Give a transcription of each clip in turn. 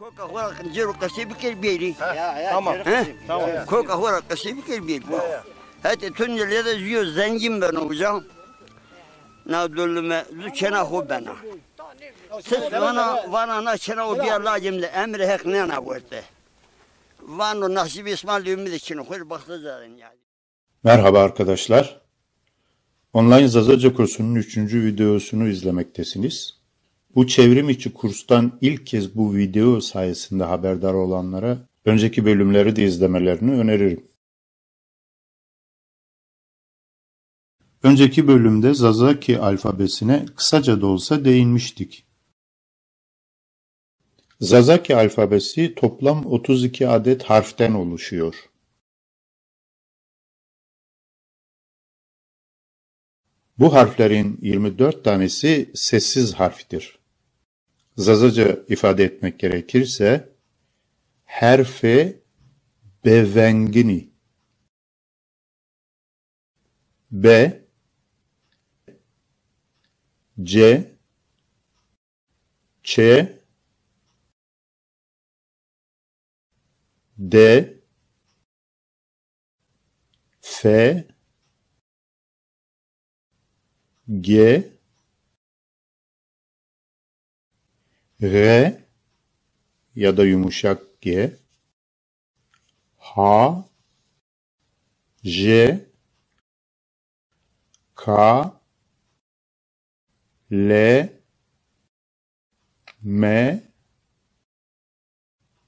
Koka hora jero kasi bikir biri. Ya ya. Tamam. He? Tamam. Ya, ya. Koka hora kasi bikir biri. Hadi tünyeli de ziyo zengin ben olacağım. Na dolume zükena hu bana. Siz bana bana na çena o bir lazım da emri hek ne na vurdu. Vano nasip İsmail ümit için okur baktı zaten yani. Merhaba arkadaşlar. Online Zazaca kursunun 3. videosunu izlemektesiniz. Bu çevrim içi kurstan ilk kez bu video sayesinde haberdar olanlara önceki bölümleri de izlemelerini öneririm. Önceki bölümde Zazaki alfabesine kısaca da olsa değinmiştik. Zazaki alfabesi toplam 32 adet harften oluşuyor. Bu harflerin 24 tanesi sessiz harftir. Zazaca ifade etmek gerekirse herfe bevengini. B C Ç D F G R ya da yumuşak G H J K L M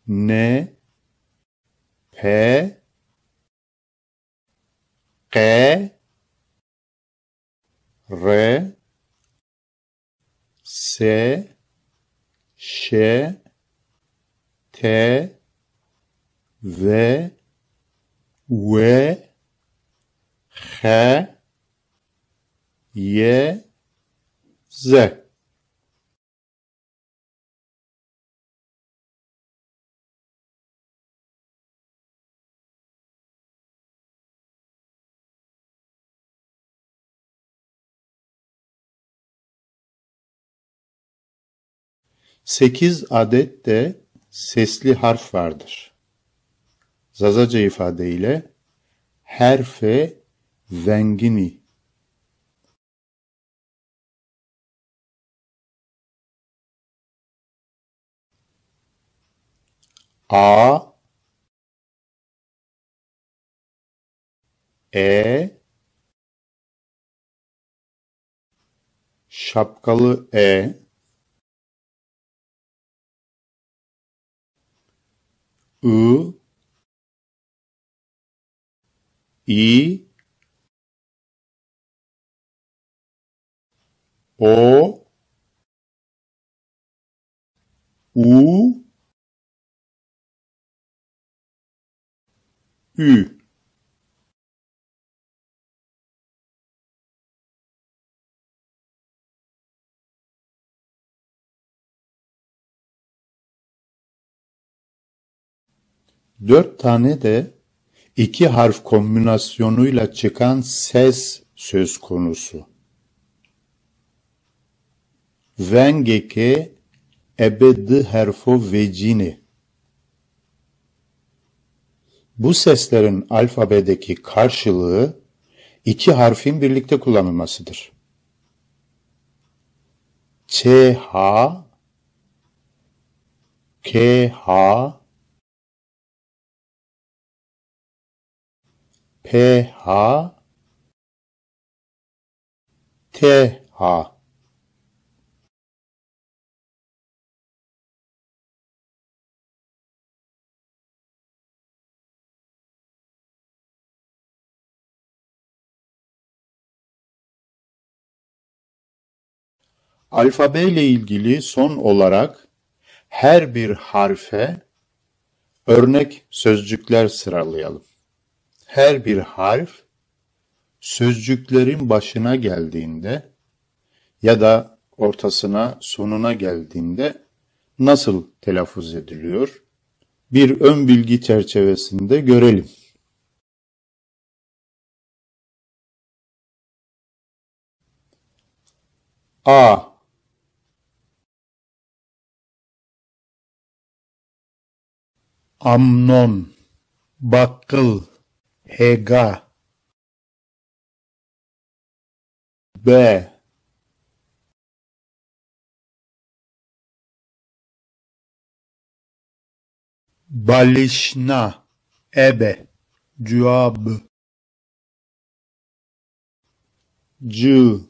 N P Q R S ש... ת... ו... ו... ח... י... שתווכייזק 8 adet de sesli harf vardır. Zazaca ifadeyle herfe zengini A E şapkalı E I I O U Ü Dört tane de iki harf kombinasyonuyla çıkan ses söz konusu. Vengeke ebedi herfo vecini. Bu seslerin alfabedeki karşılığı iki harfin birlikte kullanılmasıdır. Ç, H, K, H, P, H, T, H. Alfabe ile ilgili son olarak her bir harfe örnek sözcükler sıralayalım. Her bir harf sözcüklerin başına geldiğinde ya da ortasına, sonuna geldiğinde nasıl telaffuz ediliyor? Bir ön bilgi çerçevesinde görelim. A Amnon, Bakıl, regar, be balishna, ebe, job. Ju.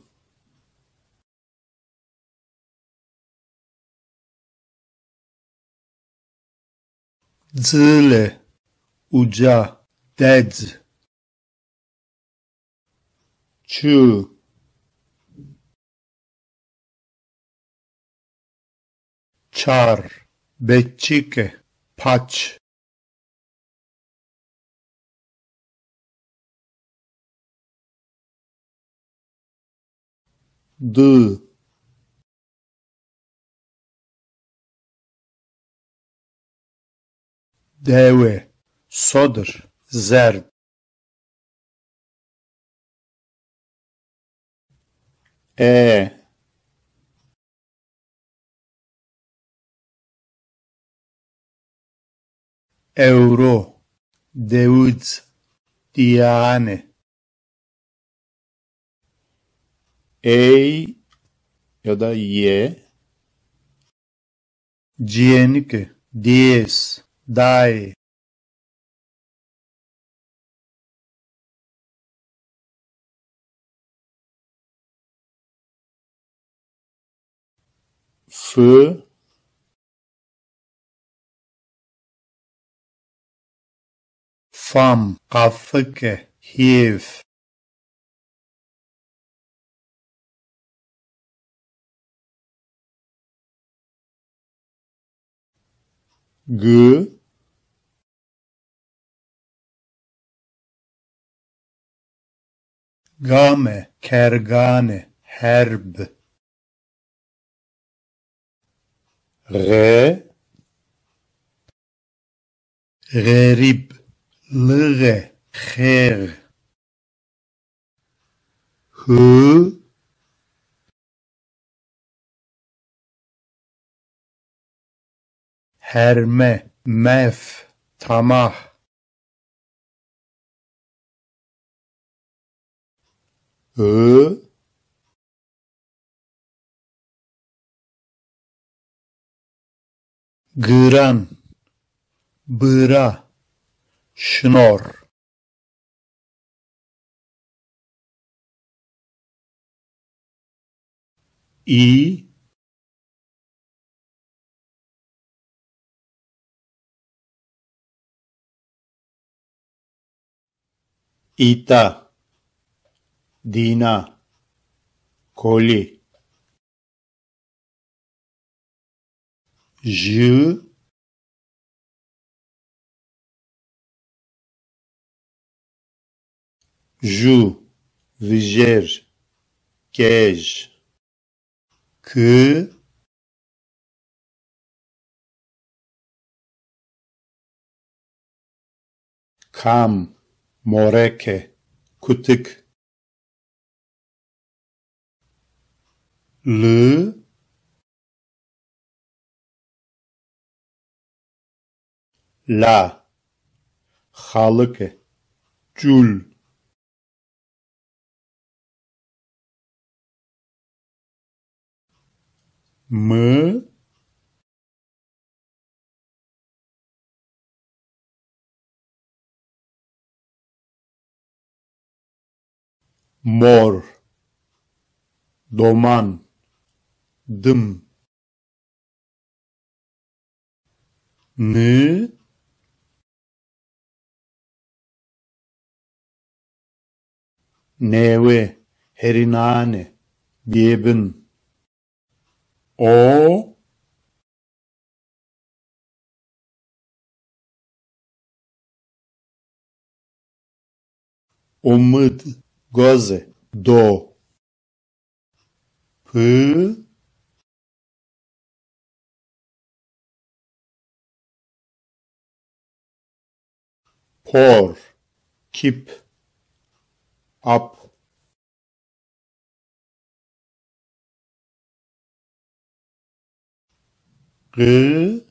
Zile, uja. dead. Chew. Char. Becike. Paç. D. Deve. sodr Zerd, E, Euro, Deutz, Diane, Ey ya da Y, Cienike, Dies, Dai, F, Fam, Kafike, Hiv, G, Game, Kergane, Herb, Re, Gherib, Lge, Ger, Hu, Herme, Mef, Tamah, Ö, Gıran, Bıra, Şnor, İ, İta, Dina, Koli, je je viger queres que cam moreque kutik. Le La, Halıke, Cul, M, Mor, Doman, Dım, N, Neve, Herinane, Biyebin, O, Umıd, Goze, Do, P, Por, Kip, up. Gı.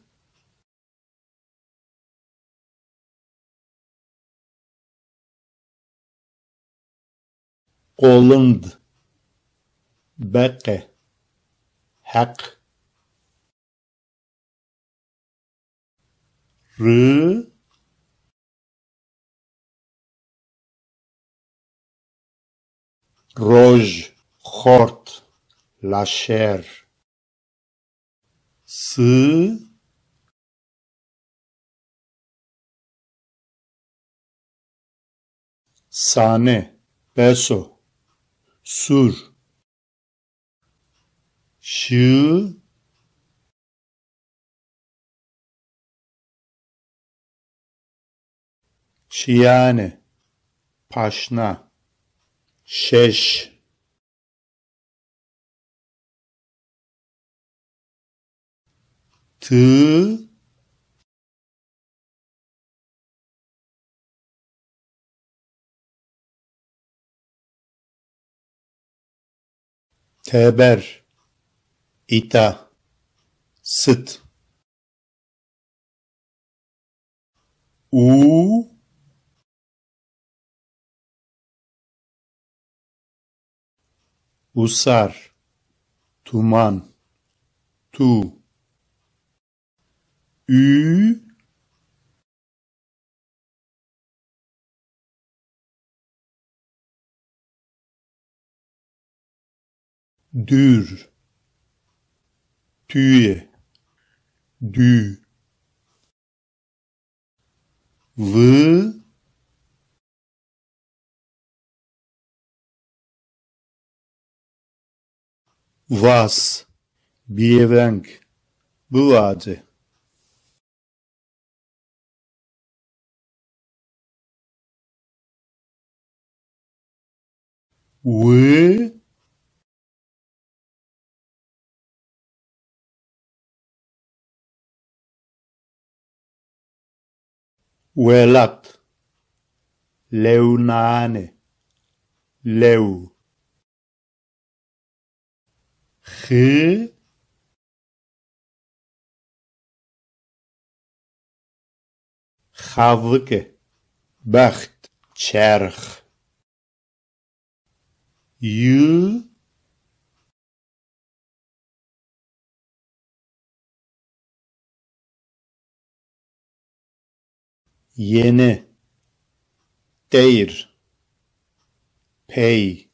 Kolund. Beke hak rı. Roj خورت، لشر. س سانه پسو. سور. شو، شیانه. پاشنا şeş, tı, teber, ita, sıt, u, usar, tuman, tu, ü, dür, tüye, dü, vı, vas, bievenk, buade, we, welat, leunane, leu, chi? Chavlike Bacht Cherch. Yl Yene. Deir Pei.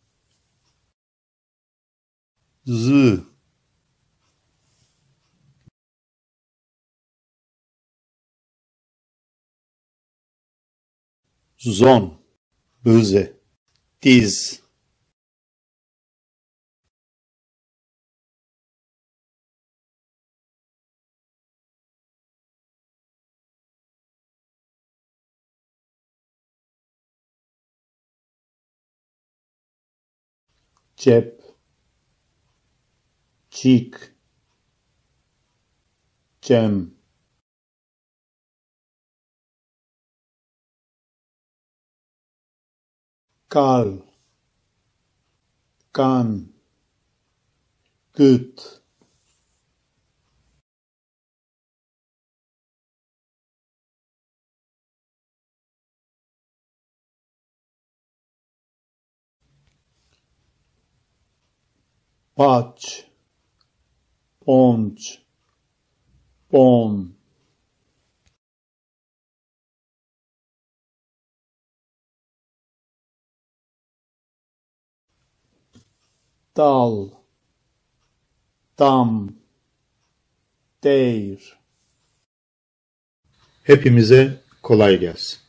Zı, zon, böze, diz, cep, ճիկ ճեմ կալ կան գտ Paç ponç, pon, dal, dam, değir. Hepimize kolay gelsin.